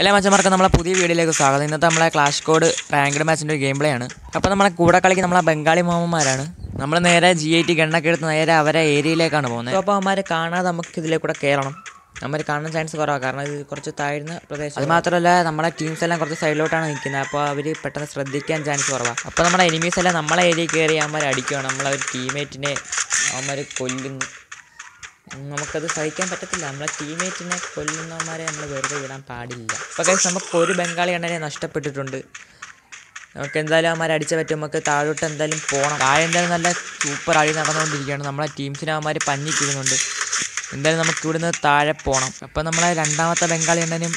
എല്ലാ മച്ചന്മാർക്കും നമ്മളെ പുതിയ വീഡിയോയിലേക്ക് സ്വാഗതം. ഇന്നത്തെ നമ്മളെ ക്ലാഷ് കോഡ് റാങ്ക്ഡ് മാച്ചിന്റെ ഒരു ഗെയിം പ്ലേ ആണ്. അപ്പോൾ നമ്മളെ കൂടെ കളിക്ക് നമ്മളെ ബംഗാളി മാമന്മാരാണ്. നമ്മൾ നേരെ ജി ഐ ടി ഗണ്ണൊക്കെ എടുത്ത് നേരെ അവരെ ഏരിയയിലേക്കാണ് പോകുന്നത്. അപ്പോൾ അവന്മാരെ കാണാതെ നമുക്ക് ഇതിലേ ഇതിലേക്കൂടെ കയറണം നമ്മൾ കാണാൻ ചാൻസ് കുറവാണ് കാരണം ഇത് കുറച്ച് താഴ്ന്ന പ്രദേശം. അത് മാത്രമല്ല നമ്മളെ ടീംസ് എല്ലാം കുറച്ച് സൈഡിലോട്ടാണ് നിൽക്കുന്നത് അപ്പോൾ അവർ പെട്ടെന്ന് ശ്രദ്ധിക്കാൻ ചാൻസ് കുറവാണ് അപ്പോൾ നമ്മുടെ എനിമീസ് എല്ലാം നമ്മളെ ഏരിയയിൽ കയറി അവന്മാർ അടിക്കുകയാണ് നമ്മളെ ഒരു ടീമേറ്റിനെ അവന്മാർ കൊല്ലുന്നു. നമുക്കത് സഹിക്കാൻ പറ്റത്തില്ല. നമ്മളെ ടീമേറ്റിനെ കൊല്ലുന്നവന്മാരെ നമ്മൾ വെറുതെ വിടാൻ പാടില്ല. അപ്പോൾ കഴിച്ച് നമുക്ക് ഒരു ബംഗാളി എണ്ണനെ നഷ്ടപ്പെട്ടിട്ടുണ്ട്. നമുക്ക് എന്തായാലും അവന്മാരെ അടിച്ച പറ്റും നമുക്ക് താഴോട്ട് എന്തായാലും പോകണം താഴെ എന്തായാലും നല്ല സൂപ്പർ അഴി നടന്നുകൊണ്ടിരിക്കുകയാണ്. നമ്മളെ ടീംസിനെ അവന്മാർ പഞ്ഞിക്കിടുന്നുണ്ട് എന്തായാലും നമുക്ക് ഇവിടുന്ന് താഴെ പോകണം അപ്പോൾ നമ്മളെ രണ്ടാമത്തെ ബംഗാളി എണ്ണനും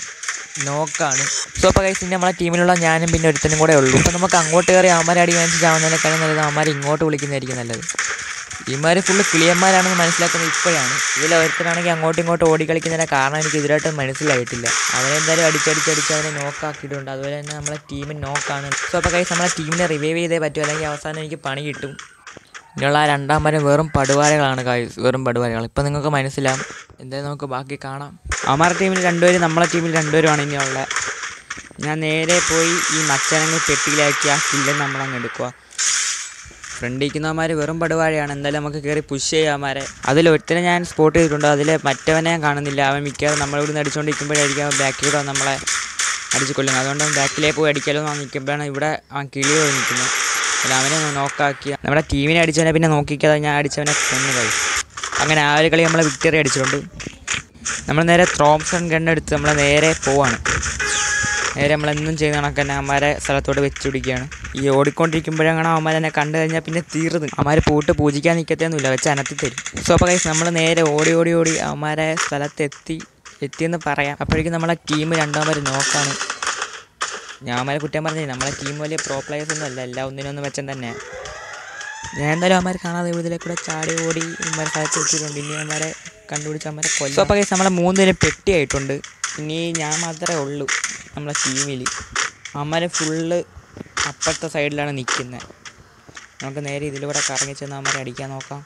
നോക്കാണ്. സോ അപ്പോൾ കഴിച്ച് നമ്മളെ ടീമിലുള്ള ഞാനും പിന്നെ ഒരുത്തനും കൂടെ ഉള്ളൂ. അപ്പോൾ നമുക്ക് അങ്ങോട്ട് കയറി അവന്മാരെ അടി വാങ്ങിച്ച് ചാവുന്നതിനേക്കാളും നല്ലത് അവന്മാരെ ഇങ്ങോട്ട് വിളിക്കുന്നതായിരിക്കും നല്ലത്. ഇമാര് ഫുള്ള് കിളിയന്മാരാണെന്ന് മനസ്സിലാക്കുന്നത് ഇപ്പോഴാണ്. ഇതിൽ ഒരുത്തനാണെങ്കിൽ അങ്ങോട്ടും ഇങ്ങോട്ടും ഓടി കളിക്കുന്നതിന്റെ കാരണം എനിക്ക് ഇതിലായിട്ട് മനസ്സിലായിട്ടില്ല. അവരെന്തായാലും അടിച്ചടിച്ചടിച്ച് അവനെ നോക്കാക്കിയിട്ടുണ്ട് അതുപോലെ തന്നെ നമ്മളെ ടീമിന് നോക്കാണ് സോ അപ്പോൾ കൈസ് നമ്മളെ ടീമിനെ റിവൈവ് ചെയ്തേ പറ്റും. അല്ലെങ്കിൽ അവസാനം എനിക്ക് പണി കിട്ടും. ഇനിയുള്ള ആ രണ്ടാം മരം വെറും പടുവാരകളാണ് കായ്സ് വെറും പടുവാരകൾ. ഇപ്പം നിങ്ങൾക്ക് മനസ്സിലാവും. എന്തായാലും നമുക്ക് ബാക്കി കാണാം. അമാർ ടീമിൽ രണ്ടുപേരും നമ്മളെ ടീമിൽ രണ്ടുപേരുമാണ് ഇനിയുള്ള ഞാൻ നേരെ പോയി ഈ മച്ചനങ്ങൾ പെട്ടിയിലാക്കി ആ കില്ല് നമ്മളങ്ങ് എടുക്കുക ഫ്രണ്ട് ഇരിക്കുന്നവന്മാർ വെറും പടുവാഴയാണ്. എന്തായാലും നമുക്ക് കയറി പുഷ് ചെയ്യാമാരെ അതിൽ ഒരുത്തനെ ഞാൻ സ്പോട്ട് ചെയ്തിട്ടുണ്ട്. അതിൽ മറ്റവനെ ഞാൻ കാണുന്നില്ല. അവൻ മിക്കവാറും നമ്മളിവിടുന്ന് അടിച്ചുകൊണ്ടിരിക്കുമ്പോഴായിരിക്കും അവൻ ബാക്കിലൂടെ നമ്മളെ അടിച്ചു കൊല്ലുന്നത് അതുകൊണ്ട് അവൻ ബാക്കിലേ പോയി അടിക്കാലോ എന്ന് നിൽക്കുമ്പോഴാണ് ഇവിടെ അവൻ കിളി പോയി നിൽക്കുന്നത്. അല്ല അവനെ നോക്കാക്കി നമ്മുടെ ടീമിനെ അടിച്ചവനെ പിന്നെ നോക്കിക്കാതെ ഞാൻ അടിച്ചവനെ കൊന്നുപോയി അങ്ങനെ ആ ഒരു കളി നമ്മളെ വിക്ടറി അടിച്ചിട്ടുണ്ട്. നമ്മൾ നേരെ ത്രോംസൺ ഗണ്ണെടുത്ത് നമ്മൾ നേരെ പോവാണ്. നേരെ നമ്മളെന്നും ചെയ്യുന്ന കണക്ക് തന്നെ അവന്മാരെ സ്ഥലത്തോട്ട് വെച്ച് പിടിക്കുകയാണ് ഈ ഓടിക്കൊണ്ടിരിക്കുമ്പോഴാണ് അവന്മാർ എന്നെ കണ്ടു കഴിഞ്ഞാൽ പിന്നെ തീർന്ന്. അവന്മാർ പൂട്ട് പൂജിക്കാൻ നിൽക്കത്തൊന്നുമില്ല വെച്ച് അനത്തി തരും. സോ അപ്പോൾ കൈസ് നമ്മൾ നേരെ ഓടി ഓടി ഓടി അവന്മാരെ സ്ഥലത്തെത്തി എത്തിയെന്ന് പറയാം. അപ്പോഴേക്കും നമ്മളെ ടീം രണ്ടാമത് നോക്കാണ്. ഞാൻ അവന്മാരെ കുറ്റം പറഞ്ഞില്ല നമ്മളെ ടീം വലിയ പ്രോ പ്ലെയേഴ്സ് ഒന്നും അല്ല എല്ലാ ഒന്നിനൊന്നും വെച്ചം തന്നെ. ഞാൻ എന്തായാലും അവന്മാർ കാണാതെ ഇതിലെ കൂടെ ചാടി ഓടി ഇവന്മാരെ സ്ഥലത്ത് വെച്ചിട്ടുണ്ട് ഇനി അവന്മാരെ കണ്ടുപിടിച്ച് അവന്മാരെ കൊല്ലം. അപ്പോൾ കേസ് നമ്മളെ മൂന്ന് പേരും പെട്ടിയായിട്ടുണ്ട്. ഇനി ഞാൻ മാത്രമേ ഉള്ളൂ നമ്മളെ ടീമിൽ അമ്മരെ ഫുള്ള് അപ്പുറത്തെ സൈഡിലാണ് നിൽക്കുന്നത് നമുക്ക് നേരെ ഇതിലൂടെ കറങ്ങി ചെന്ന് അമ്മരെ അടിക്കാൻ നോക്കാം.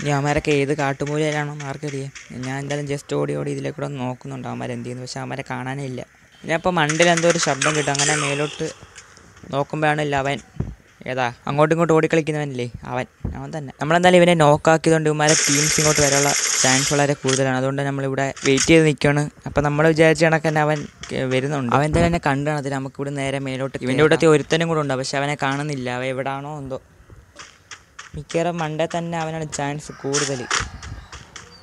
ഇനി അമ്മരൊക്കെ ഏത് കാട്ടുമൂലയിലാണോ ആർക്കറിയാം ഞാൻ എന്തായാലും ജസ്റ്റ് ഓടി ഓടി ഇതിലേക്കൂടെ കൂടെ നോക്കുന്നുണ്ട് അവന്മാരെ എന്ത് ചെയ്യുന്നു. പക്ഷേ അമ്മരെ കാണാനേ ഇല്ല. ഞാൻ ഇപ്പോൾ മണ്ടിൽ എന്തോ ഒരു ശബ്ദം കിട്ടും. അങ്ങനെ മേലോട്ട് നോക്കുമ്പോഴാണ് ലവൻ ഏതാ അങ്ങോട്ടും ഇങ്ങോട്ടും ഓടിക്കളിക്കുന്നവനല്ലേ? അവൻ. അവൻ തന്നെ. നമ്മളെന്തായാലും ഇവനെ നോക്കാക്കിയതുകൊണ്ട് ഇവന്മാരെ ടീംസ് ഇങ്ങോട്ട് വരാനുള്ള ചാൻസ് വളരെ കൂടുതലാണ്. അതുകൊണ്ട് നമ്മളിവിടെ വെയിറ്റ് ചെയ്ത് നിൽക്കുകയാണ് അപ്പം നമ്മൾ വിചാരിച്ച കണക്ക് തന്നെ അവൻ വരുന്നുണ്ട്. അവൻ തന്നെ കണ്ടാണ്. കണ്ടു കാണത്തില്ല നമുക്ക് ഇവിടെ നേരെ മേലോട്ട് ഇവന്റെ കൂട്ടത്തിൽ ഒരുത്തനും കൂടെ ഉണ്ട്. പക്ഷെ അവനെ കാണുന്നില്ല. അവൻ എവിടാണോ എന്തോ. മിക്കവാറും മണ്ടേ തന്നെ അവനാണ് ചാൻസ് കൂടുതൽ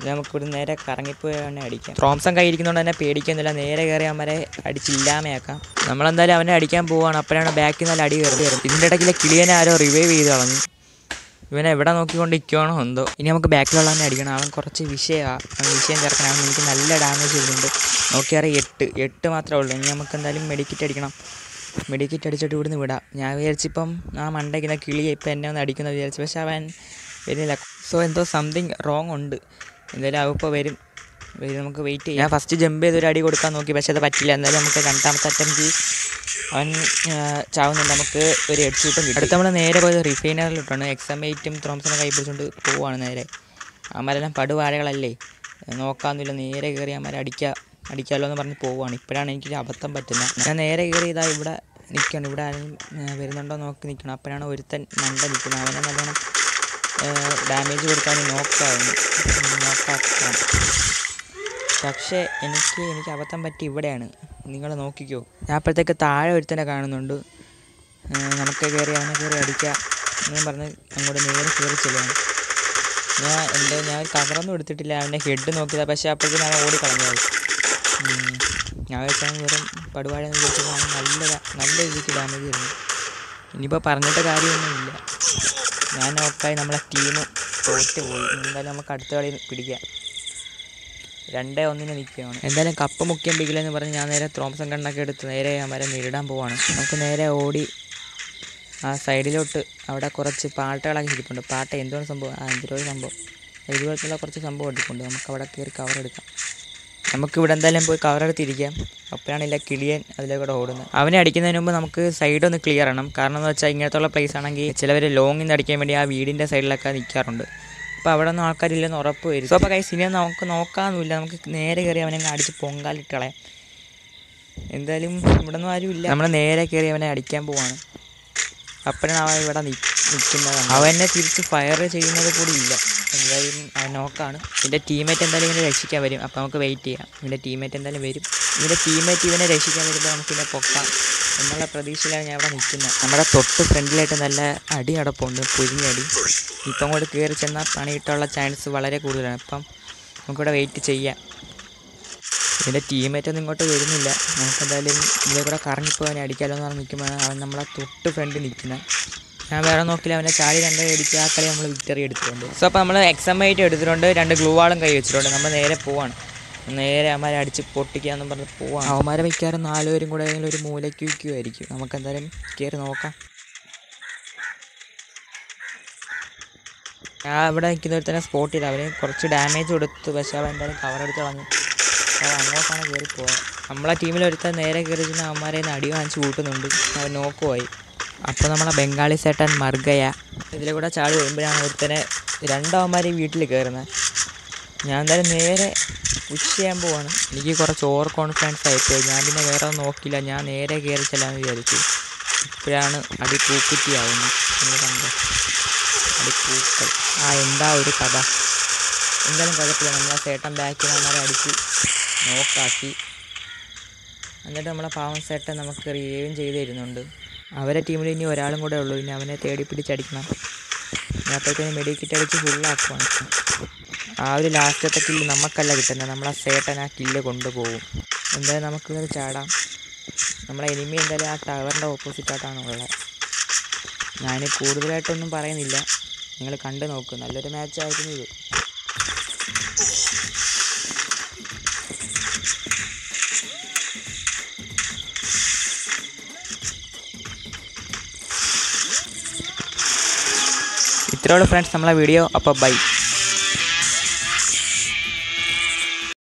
നമുക്കിവിടെ നേരെ കറങ്ങിപ്പോയി തന്നെ അടിക്കാം. ത്രോംസം കയ്യിരിക്കുന്നതുകൊണ്ട് തന്നെ പേടിക്കുന്നില്ല. നേരെ കയറി അവരെ അടിച്ചില്ലാമയാക്കാം. നമ്മളെന്തായാലും അവനെ അടിക്കാൻ പോവുകയാണ് അപ്പോഴാണ് ബാക്കിൽ നല്ല അടി കയറി കയറും ഇതിന്റെ ഇടയ്ക്കിലെ കിളിയനെ ആരോ റിവൈവ് ചെയ്ത് കളഞ്ഞു. ഇവനെ എവിടെ നോക്കിക്കൊണ്ട് നിൽക്കുകയാണോ എന്തോ. ഇനി നമുക്ക് ബാക്കിലുള്ള തന്നെ അടിക്കണം. അവൻ കുറച്ച് വിഷയമാണ് വിഷയം ചേർക്കണം. അവൻ എനിക്ക് നല്ല ഡാമേജ് ചെയ്തിട്ടുണ്ട്. നോക്കിയാറേ എട്ട്. എട്ട് മാത്രമേ ഉള്ളൂ. ഇനി നമുക്ക് എന്തായാലും മെഡിക്കറ്റ് അടിക്കണം. മെഡിക്കറ്റ് അടിച്ചിട്ട് ഇവിടുന്ന് വിടാം. ഞാൻ വിചാരിച്ചിപ്പം ആ മണ്ടയ്ക്കുന്ന കിളിയെ ഇപ്പം എന്നെ ഒന്ന് അടിക്കുന്ന വിചാരിച്ചു. പക്ഷേ അവൻ വരുന്നില്ല സോ എന്തോ സംതിങ് റോങ് ഉണ്ട്. എന്തായാലും അവ ഇപ്പോൾ വരും. വരും നമുക്ക് വെയിറ്റ് ചെയ്യാം. ഞാൻ ഫസ്റ്റ് ജമ്പ് ചെയ്ത് ഒരു അടി കൊടുക്കാൻ നോക്കി പക്ഷേ അത് പറ്റില്ല എന്തായാലും നമുക്ക് രണ്ടാമത്തെ അറ്റംപ്റ്റ് അവൻ ചാവുന്നുണ്ട്. നമുക്ക് ഒരു ഹെഡ് ഷൂട്ടും കിട്ടും. അടുത്ത് നമ്മൾ നേരെ പോയത് റിഫൈനറിലിട്ടാണ് എക്സാം എയ്റ്റും ത്രോംസിനെ കൈ പിടിച്ചുകൊണ്ട് പോവാണ് നേരെ. അമ്മരെല്ലാം പടുവാഴകളല്ലേ നോക്കാമെന്നില്ല നേരെ കയറി അമ്മരെ അടിക്കുക അടിക്കാമല്ലോ എന്ന് പറഞ്ഞ് പോവുകയാണ് ഇപ്പോഴാണ് എനിക്കൊരു അബദ്ധം പറ്റുന്നത് ഞാൻ നേരെ കയറി ഇതാ ഇവിടെ നിൽക്കണം ഇവിടെ ആരെങ്കിലും വരുന്നുണ്ടോ നോക്കി നിൽക്കണം അപ്പോഴാണ് ഒരുത്തൻ മണ്ട നിൽക്കുന്നത് അവനെ നല്ലോണം ഡാമേജ് കൊടുക്കാൻ നോക്കാവുന്നു നോക്കാക്കാം. പക്ഷേ എനിക്ക് എനിക്ക് അബദ്ധം പറ്റി ഇവിടെയാണ്. നിങ്ങൾ നോക്കിക്കോ. ഞാൻ അപ്പോഴത്തേക്ക് താഴെ ഒരുത്തനെ കാണുന്നുണ്ട്. നമുക്ക് കയറി അവനെ കയറി അടിക്കാം. എന്ന് പറഞ്ഞ് അങ്ങോട്ട് നേരെ കയറി ചെല്ലുകയാണ് ഞാൻ എന്റെ ഞാൻ കവറൊന്നും എടുത്തിട്ടില്ല. അവന്റെ ഹെഡ് നോക്കിയതാ. പക്ഷേ അപ്പോഴത്തേക്കും ഞാൻ ഓടി കളഞ്ഞത് ഞാൻ വെച്ചാൽ വെറും പടുവാഴ എന്ന് വിചാരിച്ചപ്പോൾ നല്ല നല്ല രീതിക്ക് ഡാമേജ് തരുന്നു ഇനിയിപ്പോൾ പറഞ്ഞിട്ട് കാര്യമൊന്നുമില്ല. ഞാൻ നോക്കായി നമ്മളെ ടീം തോറ്റ് പോയി. എന്തായാലും നമുക്ക് അടുത്ത കളി പിടിക്കാം. രണ്ടേ ഒന്നിന് നിൽക്കുകയാണ്. എന്തായാലും കപ്പ് മുഖ്യം പിടിക്കില്ലെന്ന് പറഞ്ഞ് ഞാൻ നേരെ ത്രോംസൺ കണ്ണൊക്കെ എടുത്ത് നേരെ അവരെ നേരിടാൻ പോവാണ്. നമുക്ക് നേരെ ഓടി ആ സൈഡിലോട്ട് അവിടെ കുറച്ച് പാട്ടകളൊക്കെ ഇരിപ്പുണ്ട്. പാട്ട് എന്തോ സംഭവം ആ എന്തോ സംഭവം. ഇതുപോലത്തുള്ള കുറച്ച് സംഭവം എടുക്കുന്നുണ്ട് നമുക്ക് അവിടെ കയറി കവർ എടുക്കാം. നമുക്ക് ഇവിടെ എന്തായാലും പോയി കവർ എടുത്തിരിക്കാം. അപ്പോഴാണില്ല കിളിയൻ അതിലേക്കൂടെ ഓടുന്നത്. അവനെ അടിക്കുന്നതിന് മുമ്പ് നമുക്ക് സൈഡ് ഒന്ന് ക്ലിയർ ചെയ്യണം. കാരണം എന്ന് വെച്ചാൽ ഇങ്ങനത്തുള്ള പ്ലേസ് ആണെങ്കിൽ ചിലവർ ലോങ്ങിൽ നിന്ന് അടിക്കാൻ വേണ്ടി ആ വീടിന്റെ സൈഡിലൊക്കെ നിൽക്കാറുണ്ട് അപ്പോൾ അവിടെ ഒന്നും ആൾക്കാരില്ലെന്ന് ഉറപ്പ് വരും സോ അപ്പോൾ കൈസ് ഇനി നമുക്ക് നോക്കാമെന്നില്ല നമുക്ക് നേരെ കയറി അവനെ അടിച്ച് പൊങ്കാലിട്ടളയാം എന്തായാലും ഇവിടെ ഒന്നും ആരും ഇല്ല നമ്മൾ നേരെ കയറി അവനെ അടിക്കാൻ പോവാണ്. അപ്പോഴാണ് അവൻ ഇവിടെ നിൽക്കുന്നത് അവനെ തിരിച്ച് ഫയർ ചെയ്യുന്നത് കൂടി ഇല്ല. എന്തായാലും അവൻ നോക്കാണ് ഇതിന്റെ ടീമേറ്റ് എന്തായാലും ഇവനെ രക്ഷിക്കാൻ വരും. അപ്പോൾ നമുക്ക് വെയിറ്റ് ചെയ്യാം. ഇവന്റെ ടീമേറ്റ് എന്തായാലും വരും. ഇവന്റെ ടീമേറ്റ് ഇവനെ രക്ഷിക്കാൻ വരുമ്പോൾ നമുക്ക് ഇവനെ പൊക്കാം. എന്നുള്ള പ്രതീക്ഷയിലാണ് ഞാൻ അവിടെ നിൽക്കുന്നത്. നമ്മുടെ തൊട്ട് ഫ്രണ്ടിലായിട്ട് നല്ല അടി അടപ്പുണ്ട്. പുരിഞ്ഞടി ഇപ്പം കൂടെ കയറി ചെന്നാൽ പണി കിട്ടാനുള്ള ചാൻസ് വളരെ കൂടുതലാണ്. അപ്പം നമുക്കിവിടെ വെയിറ്റ് ചെയ്യാം. ഇതിന്റെ ടീമേറ്റ് ഒന്നും ഇങ്ങോട്ട് വരുന്നില്ല. നമുക്കെന്തായാലും ഇതിലെ കൂടെ കറങ്ങിപ്പോയി അടിക്കാലോ എന്ന് പറഞ്ഞ് നിൽക്കുമ്പോഴാണ് അവൻ നമ്മളെ തൊട്ട് ഫ്രണ്ട് നിൽക്കുന്നത് ഞാൻ വേറെ നോക്കില്ല അവനെ ചാടി രണ്ട് അടിച്ച് ആ കളി നമ്മൾ വിക്ടറി എടുത്തിട്ടുണ്ട്. സോ അപ്പോൾ നമ്മൾ എക്സാം ആയിട്ട് എടുത്തിട്ടുണ്ട് രണ്ട് ഗ്ലൂ വാളും കൈ വെച്ചിട്ടുണ്ട്. നമ്മൾ നേരെ പോവാണ്. നേരെ അവന്മാരെ അടിച്ച് പൊട്ടിക്കാന്ന് പറഞ്ഞ് പോവാം അവന്മാരെ മിക്കവാറും നാലുപേരും കൂടെ ഏതെങ്കിലും ഒരു മൂലയ്ക്ക് വയ്ക്കുമായിരിക്കും നമുക്ക് എന്തായാലും കയറി നോക്കാം. ഞാൻ ഇവിടെ നിൽക്കുന്നവർ തന്നെ സ്പോട്ട് ചെയ്ത് അവന് കുറച്ച് ഡാമേജ് കൊടുത്തു. പക്ഷേ അവൻ എന്തായാലും കവർ എടുത്ത് അങ്ങോട്ടാണ് കയറി പോയത് നമ്മളെ ടീമിൽ ഒരുത്തൻ നേരെ കയറി ചെന്ന് അവന്മാരെ അടി വാങ്ങിച്ച് കൂട്ടുന്നുണ്ട്. അവൻ നോക്കുമായി അപ്പോൾ നമ്മളെ ബംഗാളി സേട്ടൻ മർഗയ. ഇതിലെ കൂടെ ചാടി വരുമ്പോഴാണ് ഒരുത്തനെ രണ്ടവന്മാർ വീട്ടിൽ കയറുന്നത് ഞാൻ എന്തായാലും നേരെ പുഷ് ചെയ്യാൻ പോവാണ്. എനിക്ക് കുറച്ച് ഓവർ കോൺഫിഡൻസ് ആയിപ്പോയി ഞാൻ പിന്നെ വേറെ ഒന്നും നോക്കില്ല ഞാൻ നേരെ കയറി ചെല്ലാമെന്ന് വിചാരിച്ചു. ഇപ്പോഴാണ് അടി പൂക്കുറ്റിയാവുന്നത് നിങ്ങൾ കണ്ടോ? അടി പൂക്കൾ. ആ എന്താ ഒരു കഥ. എന്തായാലും കുഴപ്പമില്ല. നമ്മളെ ചേട്ടൻ ബാക്കിൽ നമ്മളെ അടിച്ച് നോക്കാക്കി. എന്നിട്ട് നമ്മളെ പാവം സെട്ടെ നമുക്ക് റിവ്യൂവും ചെയ്ത് തരുന്നുണ്ട് അവരെ ടീമിൽ ഇനി ഒരാളും കൂടെ ഉള്ളൂ. ഇനി അവനെ തേടി പിടിച്ചടിക്കണം ഞാൻ അപ്പോഴത്തേന് മെഡിക്കിറ്റ് അടിച്ച് ഫുള്ളാക്കുവാണ് ആ ഒരു ലാസ്റ്റത്തെ കില്ല് നമുക്കല്ല കിട്ടുന്നത്. നമ്മളെ സേട്ടൻ ആ കില്ല് കൊണ്ടുപോകും. എന്തായാലും നമുക്ക് ചാടാം. നമ്മളെ എനിമി എന്തായാലും ആ ടവറിന്റെ ഓപ്പോസിറ്റായിട്ടാണ് ഉള്ളത്. ഞാൻ കൂടുതലായിട്ടൊന്നും പറയുന്നില്ല. നിങ്ങൾ കണ്ടു നോക്കും. നല്ലൊരു മാച്ചായിരുന്നു ഇത്. ચલો ફ્રેન્ડ્સ હમણાં વિડીયો અપ બાય